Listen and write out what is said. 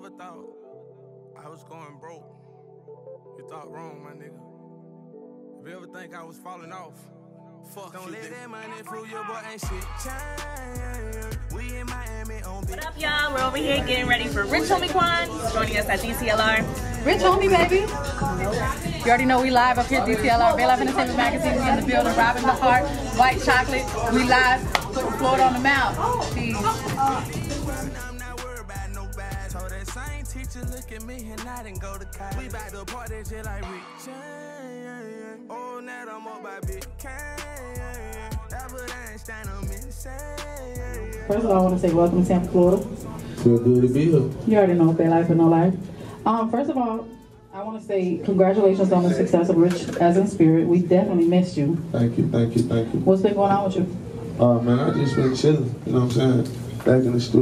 If you ever thought I was going broke, you thought wrong, my nigga. If you ever think I was falling off, fuck Don't you. let that money fool your boy, ain't shit change. We in Miami on What up, y'all? We're over here getting ready for Rich Homie Quan. Joining us at DTLR. Rich homie, baby. You already know we live up here at DTLR, Bay Life Entertainment Magazine. We in the building, Robin the Heart, White Chocolate. We live, putting Florida on the map. Peace. Same teacher, look at me and I didn't go to college. We back to party just like Rick James. Oh, now I'm up by Big Kane. Albert Einstein, I'm insane. First of all, I want to say welcome to Tampa, Florida. Feel good to be here. You already know Bay Life or No Life. Um, first of all, I want to say congratulations on the success of Rich as in Spirit. We definitely missed you. Thank you, thank you, thank you. What's been going on with you? Uh, man, I just been chilling, you know what I'm saying? Back in the studio.